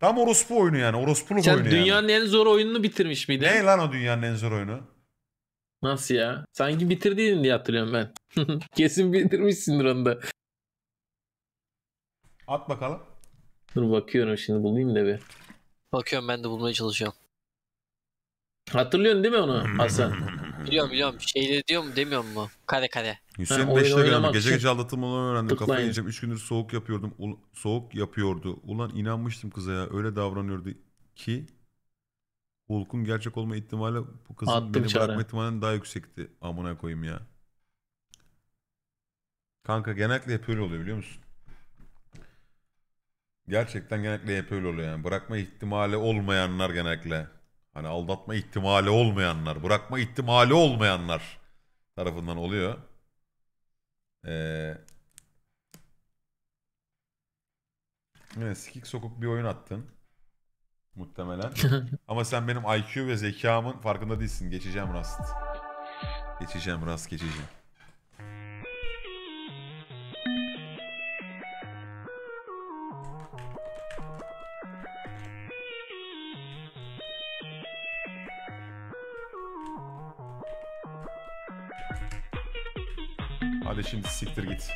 Tam orospu oyunu yani. Orospuluk Sen oyunu dünyanın en zor oyununu bitirmiş miydin? yani. Ne lan o dünyanın en zor oyunu? Nasıl ya? Sanki bitirdiydin diye hatırlıyorum ben. Kesin bitirmişsindir onu da. At bakalım. Dur bakıyorum şimdi bulayım da bir. Bakıyorum ben de bulmaya çalışıyorum. Hatırlıyorsun değil mi onu Hasan? Biliyorum biliyorum. Şeyleri diyor mu demiyor mu? Kare kare. Hüseyin oyun 5 lira oynamak gece gece aldatılmalarını öğrendim. Kafayı yiyeceğim. 3 gündür soğuk yapıyordum. Ul- soğuk yapıyordu. Ulan inanmıştım kıza ya. Öyle davranıyordu ki Hulk'un gerçek olma ihtimali bu kızın Attım beni çare. bırakma ihtimalinden daha yüksekti. Amına koyayım ya. Kanka genellikle hep öyle oluyor biliyor musun? Gerçekten genellikle hep öyle oluyor yani. Bırakma ihtimali olmayanlar genellikle. Hani aldatma ihtimali olmayanlar, bırakma ihtimali olmayanlar tarafından oluyor. Ee, evet, sikik sokuk bir oyun attın. Muhtemelen. Ama sen benim IQ ve zekamın farkında değilsin. Geçeceğim rast. Geçeceğim rast geçeceğim. Hadi şimdi siktir git.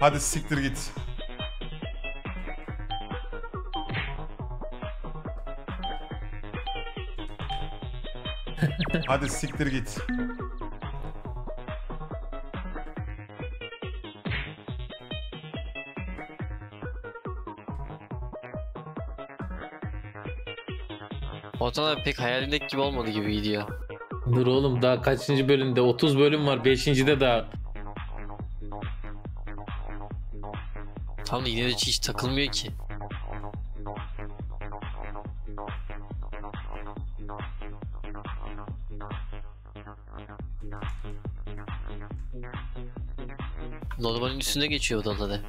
Hadi siktir git. Hadi siktir git. Abi pek hayalimdeki gibi olmadı gibi gidiyor. Dur oğlum daha kaçıncı bölümde? 30 bölüm var. 5. de daha. Tam da yine de hiç takılmıyor ki. Normalin üstünde geçiyor odaları.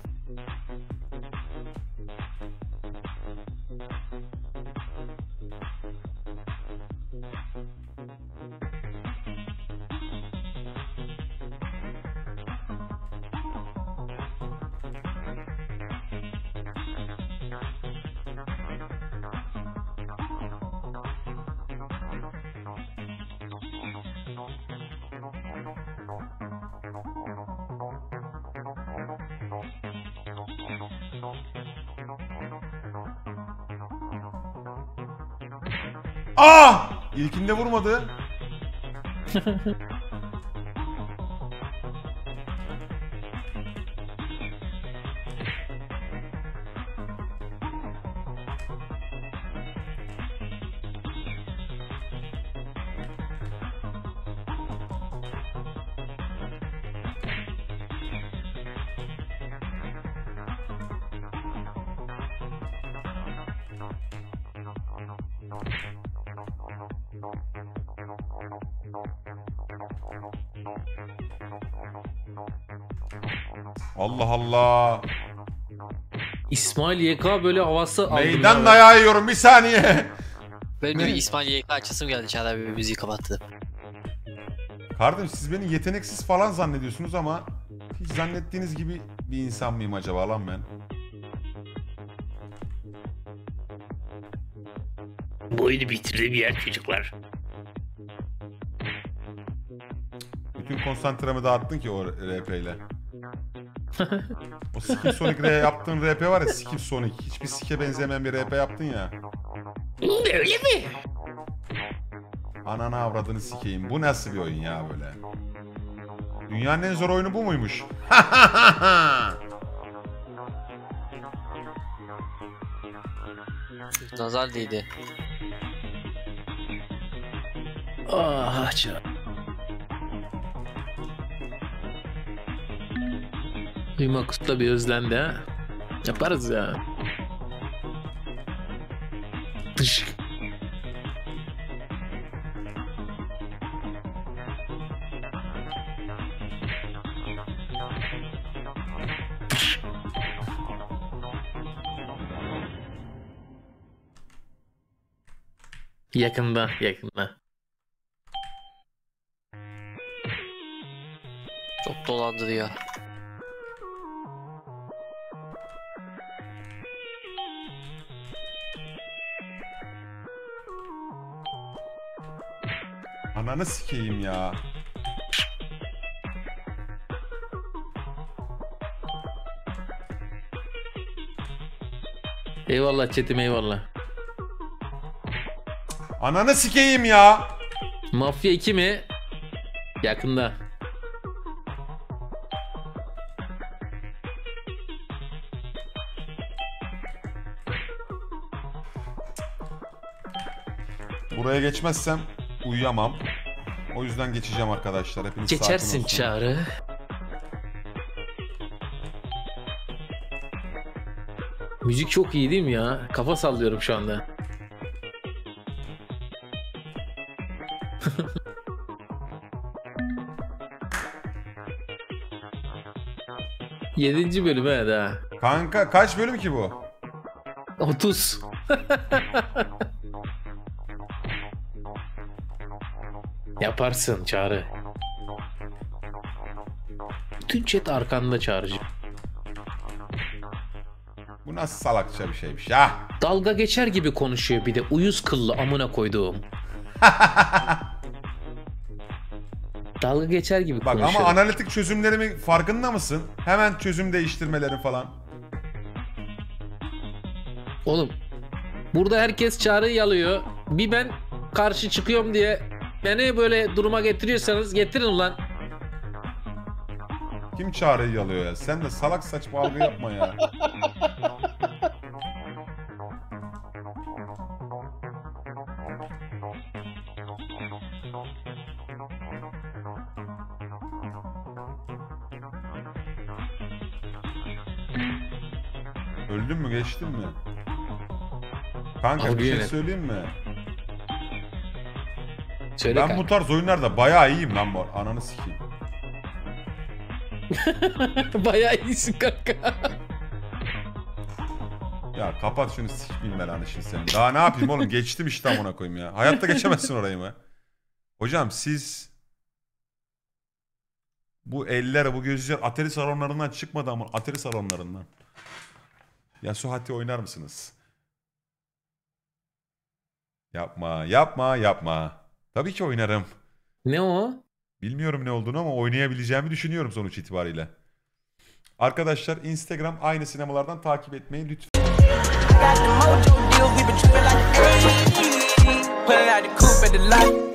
Ah! İlkinde vurmadı. Allah Allah. İsmail YK böyle havası aldım. Meydan ya. dayağı yiyorum bir saniye. Benim bir İsmail YK açısım geldi Çağlar abi müziği kapattı. Kardeşim siz beni yeteneksiz falan zannediyorsunuz ama hiç zannettiğiniz gibi bir insan mıyım acaba lan ben? Bu oyunu bitirdim yer çocuklar. Bütün konsantremi dağıttın ki o RP ile. o Skip Sonic R yaptığın RP var ya Skip Sonic. Hiçbir sike benzemeyen bir RP yaptın ya. Öyle mi? Ananı avradını sikeyim. Bu nasıl bir oyun ya böyle? Dünyanın en zor oyunu bu muymuş? Nazar değdi. Ah ça. Duymak usta bir özlendi ha. Yaparız ya. Dış. Yakında yakında. Çok dolandırıyor. Ananı sikeyim ya. Eyvallah Çetim eyvallah. Ananı sikeyim ya. Mafya 2 mi? Yakında. Buraya geçmezsem uyuyamam. O yüzden geçeceğim arkadaşlar. Hepiniz sakin Geçersin olsun. çağrı. Müzik çok iyi değil mi ya? Kafa sallıyorum şu anda. Yedinci bölüm he daha. Kanka kaç bölüm ki bu? 30. Yaparsın Çağrı. Bütün chat arkanda Çağrıcığım. Bu nasıl salakça bir şeymiş ya. Dalga geçer gibi konuşuyor bir de uyuz kıllı amına koyduğum. Dalga geçer gibi Bak konuşuyor. ama analitik çözümlerimin farkında mısın? Hemen çözüm değiştirmelerin falan. Oğlum burada herkes Çağrı'yı yalıyor. Bir ben karşı çıkıyorum diye beni böyle duruma getiriyorsanız getirin ulan. Kim çağrıyı yalıyor ya? Sen de salak saçma algı yapma ya. Öldün mü geçtin mi? Kanka Abi bir şey söyleyeyim mi? Söyle Ben bu tarz oyunlarda bayağı iyiyim lan bu. Ananı sikeyim. Bayağı iyisin kanka. Ya kapat şunu sikmeyeyim belanı şimdi senin. Daha ne yapayım oğlum geçtim işte amına koyayım ya. Hayatta geçemezsin orayı mı? Hocam siz bu eller bu gözler Atari salonlarından çıkmadı ama Atari salonlarından. Ya Suhati oynar mısınız? Yapma yapma yapma. Tabii ki oynarım. ne o? Bilmiyorum ne olduğunu ama oynayabileceğimi düşünüyorum sonuç itibariyle. Arkadaşlar Instagram aynı sinemalardan takip etmeyi lütfen. ayy. Pulling out the coupe at the lot.